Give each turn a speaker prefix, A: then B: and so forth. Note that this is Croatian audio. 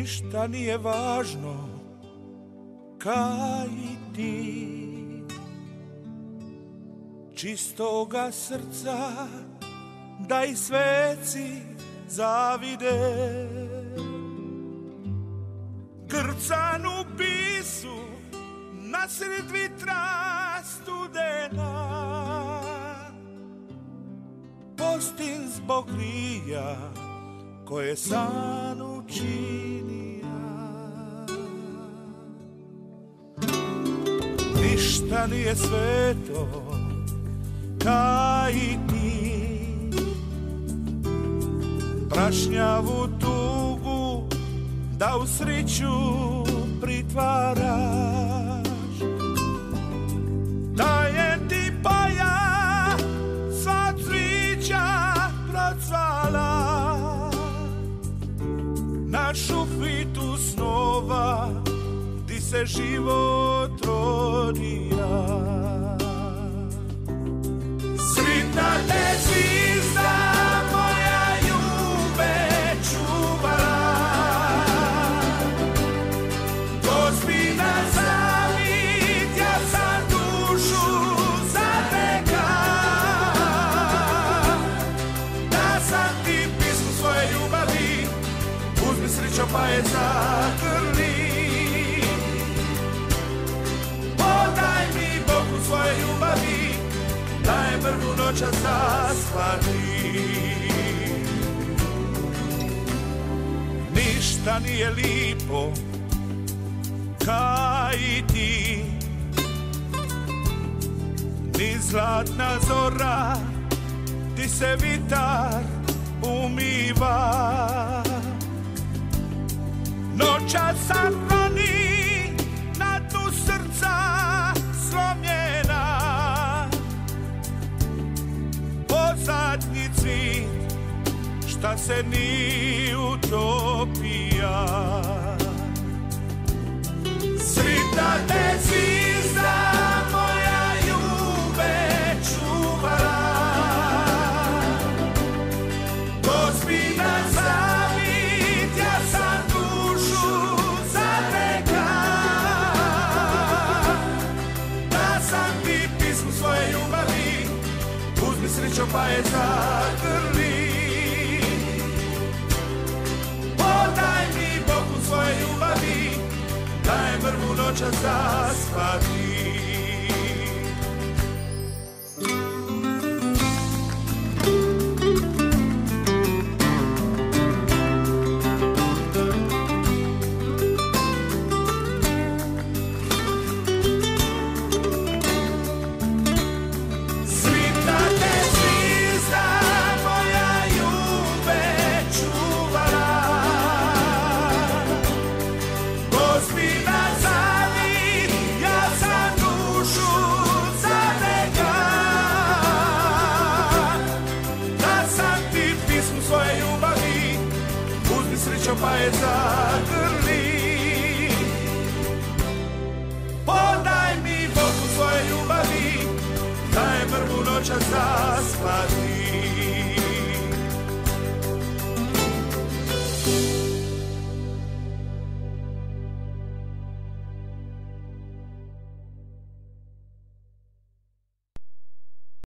A: ništa nije važno kaj ti. Čistoga srca da i sveci zavide. Grcanu pisu nasred vitra studena Postin zbog grija koje san učinija Ništa nije sveto kaj ti. Prašnjavu tugu da u sriću pritvaraš se život rodija Sritna te zvizda moja ljube čuvala Gospina zavit, ja sam dušu zateka Da sam ti pismu svoje ljubavi Uzmi srećo pa je zagrli mrvu noća zaspati Ništa nije lipo kaj ti? Ni zlatna zora Ti se vitar umiva. Noća sam Na dnu srca slomljena Šta se ni utopija. Srita te zvizda moja ljube čuvala Gospina zavit, ja sam dušu zateka Da sam ti pismu svoje ljubavi Uzmi srećo pa je mrvu noća paesaggirli oh, Podajmi Bogu svoje ljubavi Daj vrhunoća za spazio.